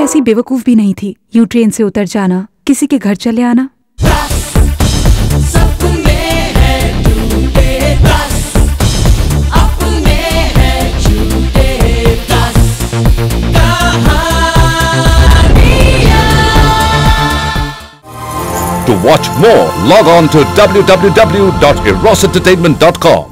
जैसी बेवकूफ़ भी नहीं थी यू ट्रेन से उतर जाना किसी के घर चले आना To watch more, log on to www.erosentertainment.com.